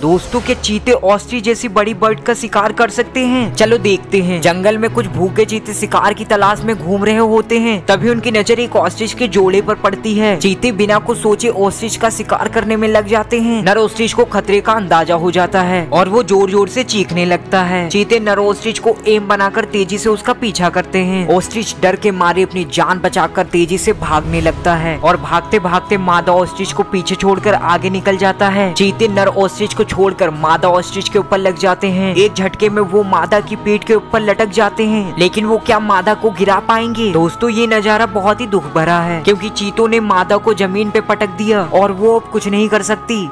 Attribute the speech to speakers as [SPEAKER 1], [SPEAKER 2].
[SPEAKER 1] दोस्तों के चीते ऑस्ट्री जैसी बड़ी बर्ड का शिकार कर सकते हैं? चलो देखते हैं। जंगल में कुछ भूखे चीते शिकार की तलाश में घूम रहे होते हैं, तभी उनकी नज़र एक ऑस्ट्रिच के जोड़े पर पड़ती है। चीते बिना कुछ सोचे ऑस्ट्रिच का शिकार करने में लग जाते हैं। नर ऑस्ट्रिच को खतरे का अंदाज़ा हो जाता है और वो ज़ोर ज़ोर से चीखने लगता है। चीते नर ऑस्ट्रिच को एम बनाकर तेज़ी से उसका पीछा करते हैं। ऑस्ट्रिच डर के मारे अपनी जान बचाकर तेज़ी से भागने लगता है और भागते भागते मादा ऑस्ट्रिच को पीछे छोड़कर आगे निकल जाता है। चीते नर ऑस्ट्रिच को छोड़कर मादा ऑस्ट्रिच के ऊपर लग जाते हैं। एक झटके में वो मादा की पीठ के ऊपर लटक जाते हैं। लेकिन वो क्या मादा को गिरा पाएँगे? दोस्तों, ये नज़ारा बहुत ही दुख भरा है, क्योंकि चीतों ने मादा को ज़मीन पे पटक दिया और वो अब कुछ नहीं कर सकती।